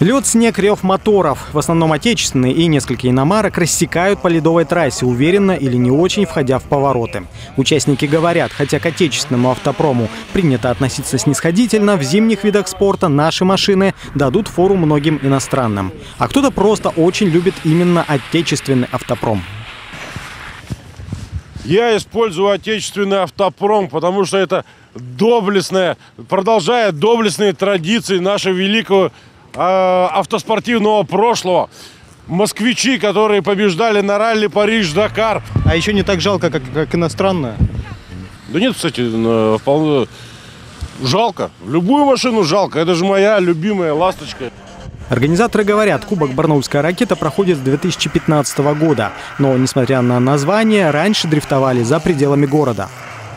Лед, снег, рев моторов. В основном отечественные и несколько иномарок рассекают по ледовой трассе, уверенно или не очень, входя в повороты. Участники говорят, хотя к отечественному автопрому принято относиться снисходительно, в зимних видах спорта наши машины дадут фору многим иностранным. А кто-то просто очень любит именно отечественный автопром. Я использую отечественный автопром, потому что это доблестная, продолжает доблестные традиции нашего великого э, автоспортивного прошлого. Москвичи, которые побеждали на ралли Париж-Дакар. А еще не так жалко, как, как иностранная. Да нет, кстати, вполне жалко. Любую машину жалко. Это же моя любимая ласточка. Организаторы говорят, Кубок «Барнаульская ракета» проходит с 2015 года. Но, несмотря на название, раньше дрифтовали за пределами города.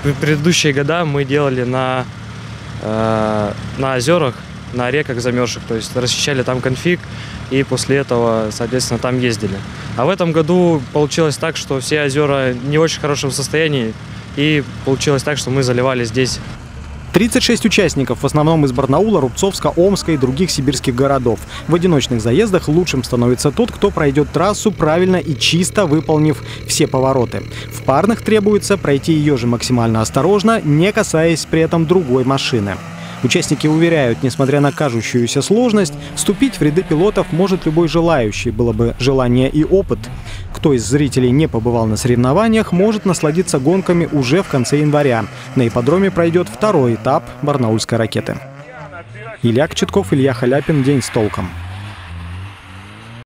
В предыдущие года мы делали на, э, на озерах, на реках замерзших, то есть расчищали там конфиг и после этого, соответственно, там ездили. А в этом году получилось так, что все озера не в очень хорошем состоянии и получилось так, что мы заливали здесь 36 участников, в основном из Барнаула, Рубцовска, Омска и других сибирских городов. В одиночных заездах лучшим становится тот, кто пройдет трассу правильно и чисто выполнив все повороты. В парных требуется пройти ее же максимально осторожно, не касаясь при этом другой машины. Участники уверяют, несмотря на кажущуюся сложность, вступить в ряды пилотов может любой желающий, было бы желание и опыт. Кто из зрителей не побывал на соревнованиях, может насладиться гонками уже в конце января. На ипподроме пройдет второй этап барнаульской ракеты. Илья Кочетков, Илья Халяпин. День с толком.